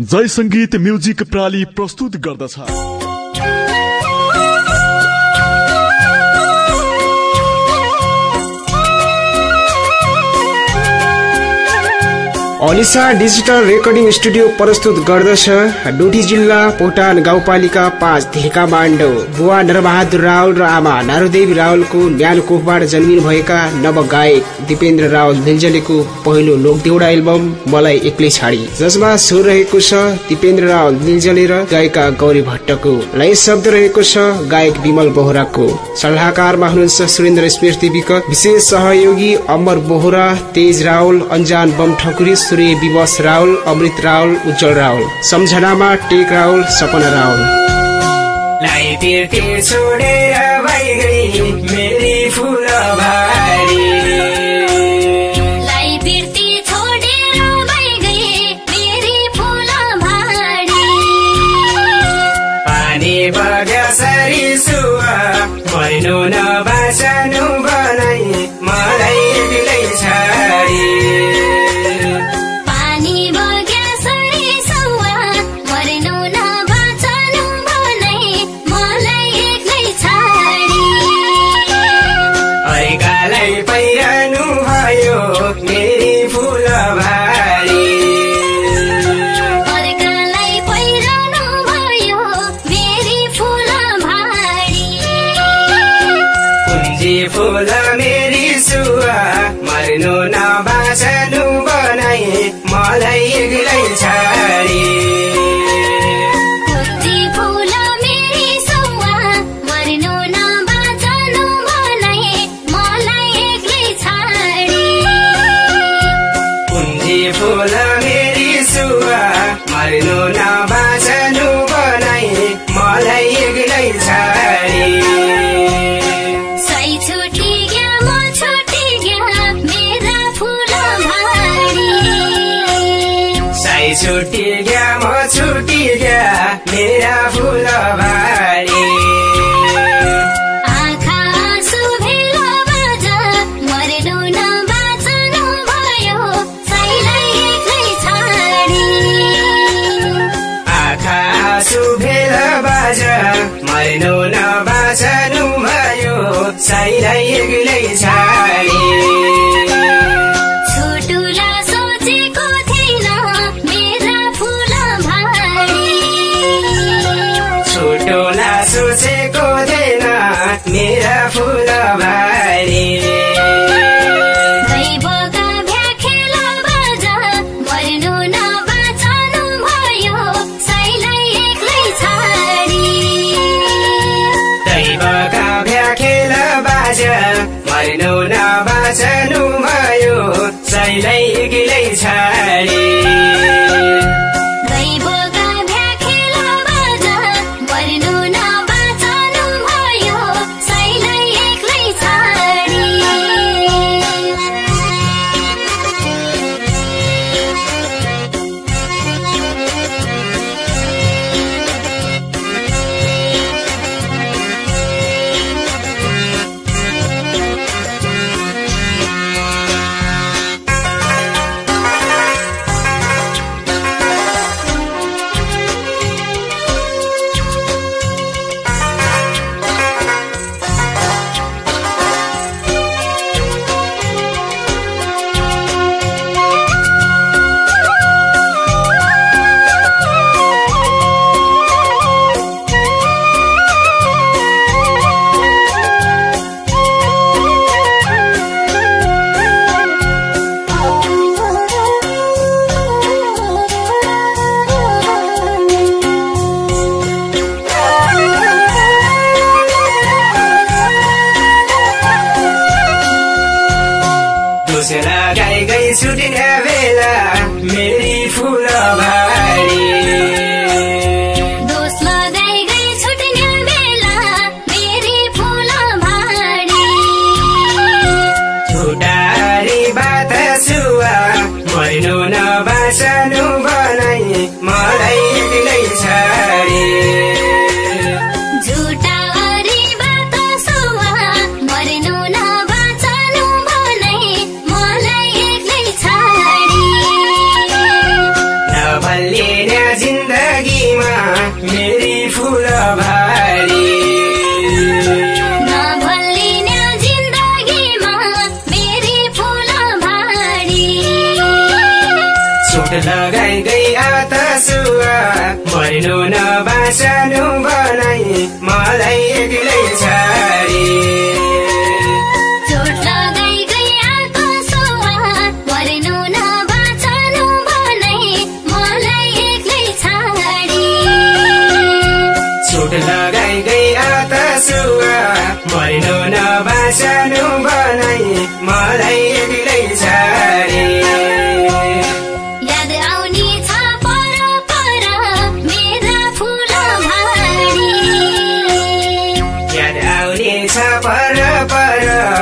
जय सङ्गीत म्युजिक प्राली प्रस्तुत गर्दछ। अनिसा डिजिटल रेकर्डिङ स्टुडियो प्रस्तुत गर्दछ। डोटी जिल्ला पोटान गाउँपालिका पाँच धिका बुवा नरबहादुर रावल र आमा नारुदेवी रावलको न्यानो कोखबाट जन्मिनु भएका नव गायक दिपेन्द्र रावल निल्जलेको पहिलो लोकदेउडा एल्बम मलाई एक्लै छाडी। जसमा सुर रहेको छ दिपेन्द्र रावल निल्जले र गायिका गौरी भट्टको। लय शब्द रहेको छ गायक विमल बोहराको। सल्लाहकारमा हुनुहुन्छ सुरेन्द्र स्मृति विकट। विशेष सहयोगी अमर बोहरा तेज रावल अन्जान बम ठकुरी सूर्य विवश रावल अमृत रावल उज्जवल रावल। सम्झनामा टेक रावल सपना रावल। भइगई मेरी फुलबारी लाई मेरा फुलबारी आँखा आँसु भेला बाज मर्नु नबाँच्नु भयो सैलाई एक्लै छाडी। बलिने जिन्दगीमा मेरी फुलबारी लगाइ गई आत सुवा भैलो न बासन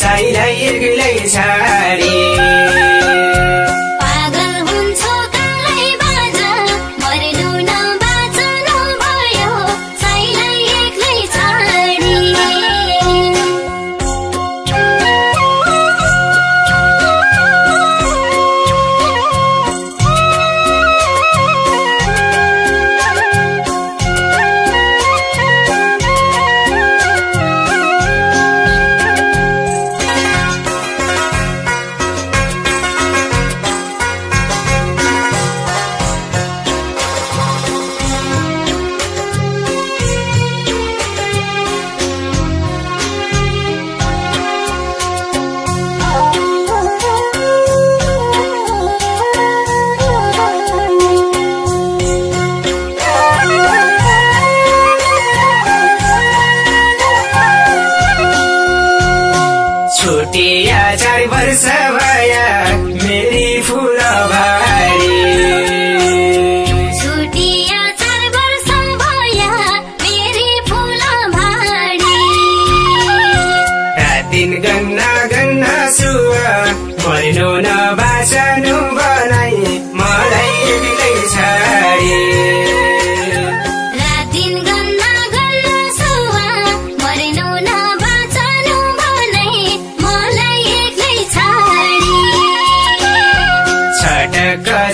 sai da yi gilai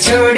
छोड़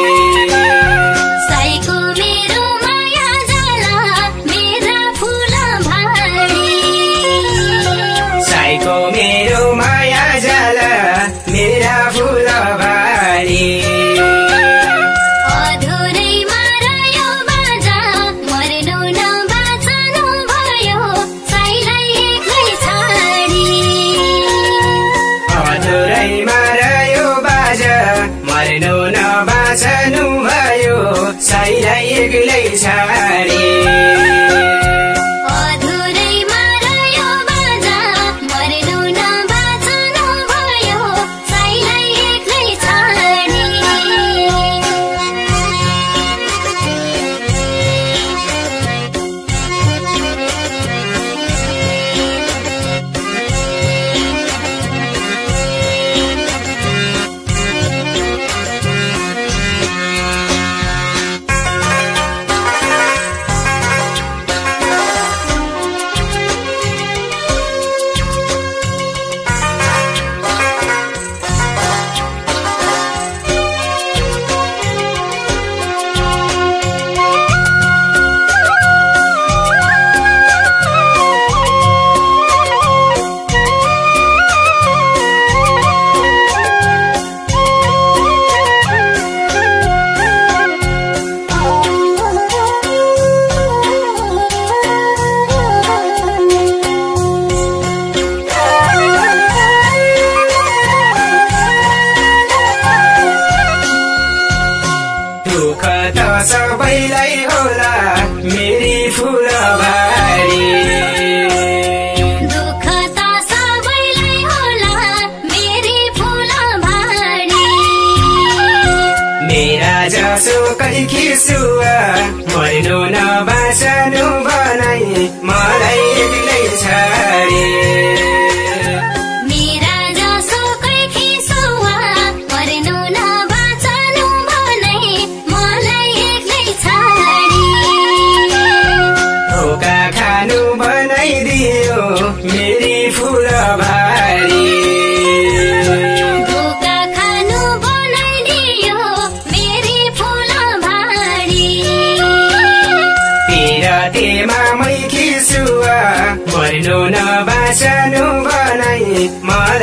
time.